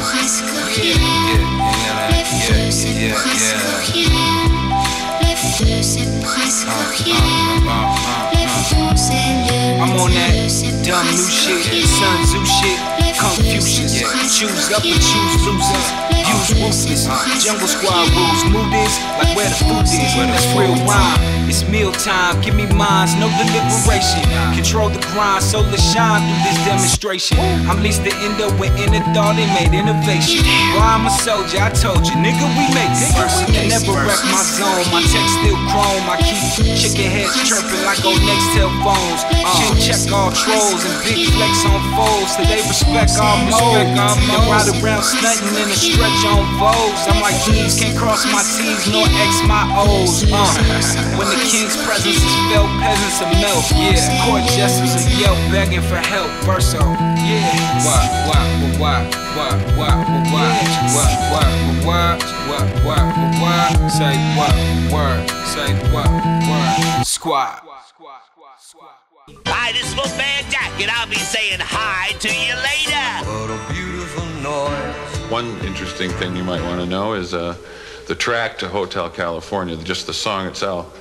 presque rien. Les feux, c'est presque rien. Les feux, c'est presque rien. Les fous, c'est le. Dumb new. Confucius. Choose up and choose losers. Use ruthless. Jungle squad rules. Move this like where the food is. That's real wine. It's meal time. Give me minds, no deliberation. Control the grind, so let's shine through this demonstration. I'm least the endo when in the thought they made innovation. Why I'm a soldier, I told you, nigga, we make this. I never wreck my zone. My tech still chrome. I keep chicken heads chirping like on next phones. Chin check all trolls and big flex on foes. So they respect our mode. And ride around stunting in a stretch on foes. I'm like, please can't cross my T's nor X my O's. Uh, when the king's presence is felt, peasants are melt. Yeah, court jesters are yelp begging for help. Verso, yeah. What, what, what, what, what, what, what, what, what, what, what, what, what, what, say what, word, say what, word, squad. Hi, this is Wolfman Jack, and I'll be saying hi to you later. What a beautiful noise. One interesting thing you might want to know is uh, the track to Hotel California, just the song itself.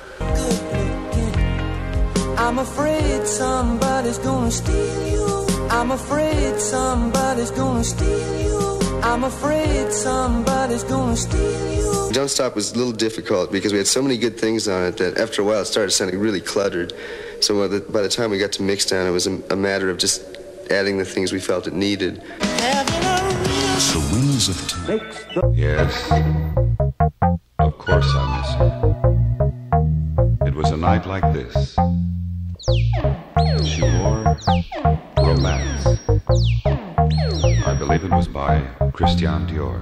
I'm afraid somebody's gonna steal you. I'm afraid somebody's gonna steal you. I'm afraid somebody's gonna steal you. Don't Stop was a little difficult because we had so many good things on it that after a while it started sounding really cluttered. So by the, by the time we got to Mixdown, it was a, a matter of just adding the things we felt it needed. The wings of time. Yes. Of course I miss her. It was a night like this. She wore Romance. I believe it was by Christian Dior.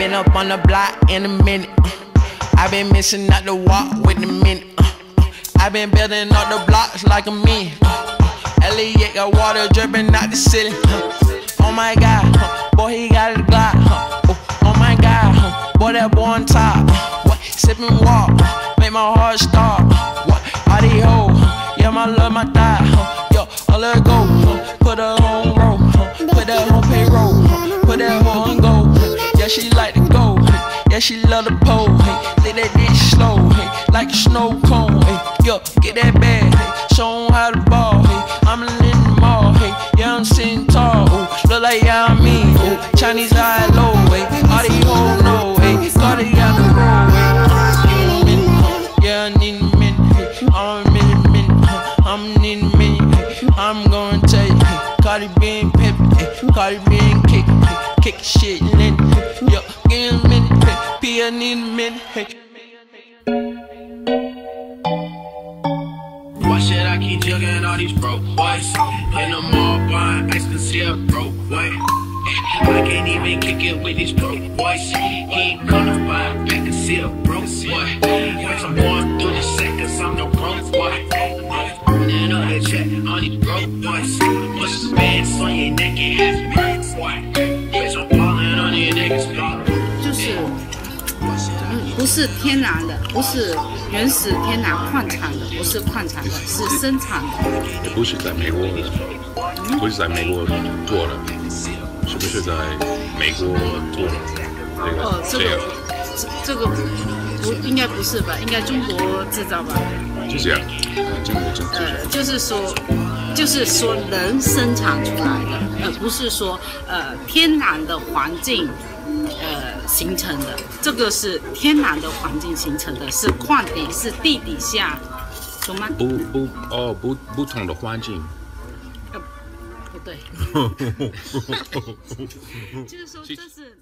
Been up on the block in a minute. I been missing out the walk with the minute. I been building up the blocks like a uh. Elliot got water dripping out the ceiling. Oh my god, boy he got a Glock. Oh, oh my god, boy that boy on top. What? Sipping walk, make my heart stop. What? All these hoes, yeah my love my thigh. Yo, I let go. Put her on roll, put that on payroll, put that hoe on go. She like to go. Hey. Yeah, she love the pole. Hey. Lick that dick slow, hey. like a snow cone. Hey. Yo, get that bag. Hey. Show 'em how to ball. Hey. I'm in the mall. Hey. Yeah, I'm sitting tall. Ooh. Look like yeah, I mean. Ooh. Chinese high low. Hey. All these hoes know. Hey. Got the roll. Hey. Need a minute. Yeah, I need a minute. Hey. I'm minute. I'm. Hey. I'm gonna tell you. Hey. Cardi being pimp. Hey. Cardi being kick. Hey. Kick shit in. Why should I keep jugging all these broke boys? In the mall buying ice to see a broke boy. I can't even kick it with these broke boys. He ain't gonna buy back and see a broke boy. Yes, I'm going through the cause I'm the broke boy. Running up the check on these broke boys. Put some bands on your neck and have me broke boy. 是天然的，不是原始天然矿产的，不是矿产的，是生产的。不是在美国，不是在美国做的，是不是在美国做的？这个哦，这个这这个不应该不是吧？应该中国制造吧？就这样，中国真呃，就是说，就是说人生产出来的，而不是说呃天然的环境呃形成的。这个是天然的环境形成的，是矿底，是地底下，懂吗？不不哦不不同的环境，对，就是说这是人